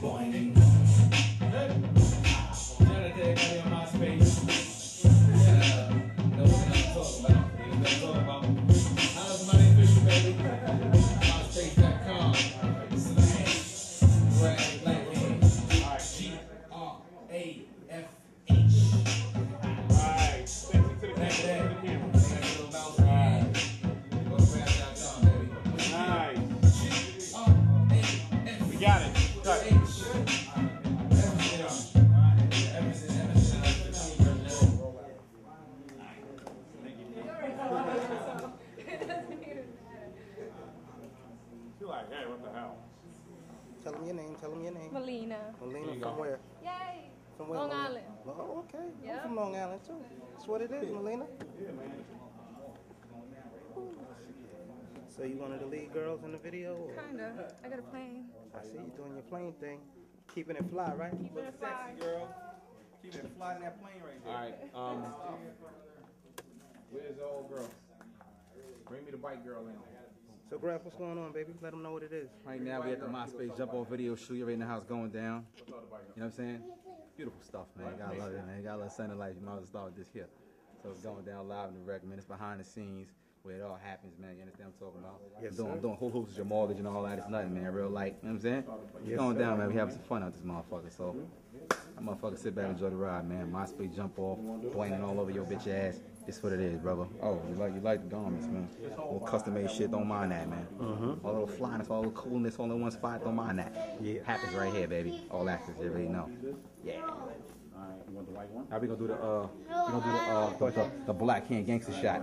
boing. Shout out to everybody on MySpace. Yeah, like, hey, what the hell? Tell them your name. Tell them your name. Melina. Melina from go. where? Yay! From where? Long Melina? Island. Oh, okay. Yeah. I'm from Long Island too. That's what it is, Melina. Yeah, man. So you one of the lead girls in the video? or- Kinda. I got a plane. I see you doing your plane thing, keeping it fly, right? Keeping it fly. girl. Keeping it fly in that plane right there. All right. Um, where's the old girl? Bring me the bike girl in. So, Grafh, what's going on, baby? Let them know what it is. Right now we at the MySpace jump off video shoot. You already know how it's going down. You know what I'm saying? Beautiful stuff, man. Gotta love it, man. Gotta love Sunday Life. You might as well start with this here. So it's going down live in the rec, man. It's behind the scenes where it all happens, man. You understand what I'm talking about? Yes, doing, sir. Doing whole hoops of your mortgage and all that. It's nothing, man. Real light. You know what I'm saying? It's going down, man. We having some fun out this motherfucker. So that motherfucker sit back and enjoy the ride, man. MySpace jump off, blinging all over your bitch ass. It's what it is, brother. Oh, you like you like the garments, man. All custom made shit, don't mind that, man. All the flyness, all the coolness, all in one spot, don't mind that. Yeah. Happens right here, baby. All access, you already know. Yeah. Alright, you want the white one? Now we gonna do the uh we gonna do the uh the, the, the black hand gangster shot.